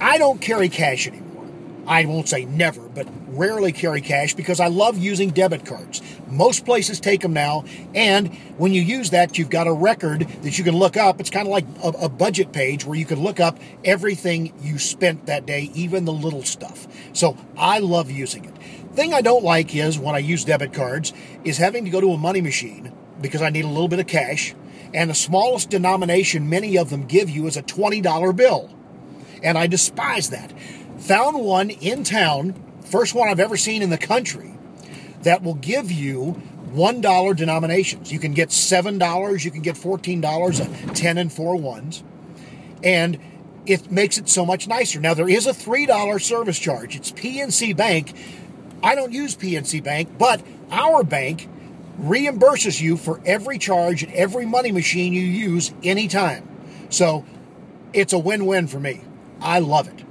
I don't carry cash anymore. I won't say never, but rarely carry cash because I love using debit cards. Most places take them now, and when you use that, you've got a record that you can look up. It's kind of like a, a, budget page where you can look up everything you spent that day, even the little stuff. So I love using it. Thing I don't like is when I use debit cards is having to go to a money machine because I need a little bit of cash, and the smallest denomination many of them give you is a $20 bill. And I despise that found one in town, first one I've ever seen in the country, that will give you $1 denominations. You can get $7, you can get $14, 10 and 4 ones. And it makes it so much nicer. Now there is a $3 service charge. It's PNC Bank. I don't use PNC Bank, but our bank reimburses you for every charge at every money machine you use anytime. So it's a win-win for me. I love it.